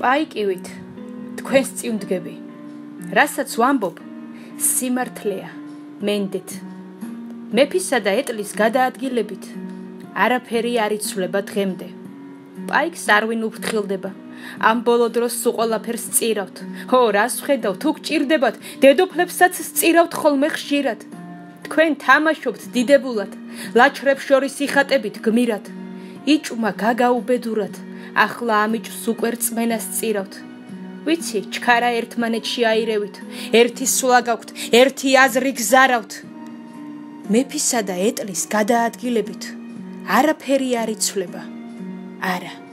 პაიკივით თქვენს წიმდგები რასაც ვამბობ სიმართლეა მენდეთ მეფისა და ეტლის გადაადგილებით არაფერი არ იცვლება დღემდე. პაიკს არ ვინ უფრთხილდება ამ ბოლო დროს სულ ყველაფერს წირავთ. ხო რას ვხედავ? თუ გჭირდებათ დედოფლებსაც წირავთ ხოლმე ხშირად. თქვენ თამაშობთ დიდებულად. ლაჩრებს შორის იხატებით გმირად იჭმა გაგაუბედურად ახლა ამიჭს უკვე რწმენას წირავთ. ვიცი, ჩქარა ერთმანეთში აირევით, ერთი სულა გაქვთ, ერთი აზრი გზარავთ. მეფისა და ეტლის გადაადგილებით არაფერი არ იცვლება. არა.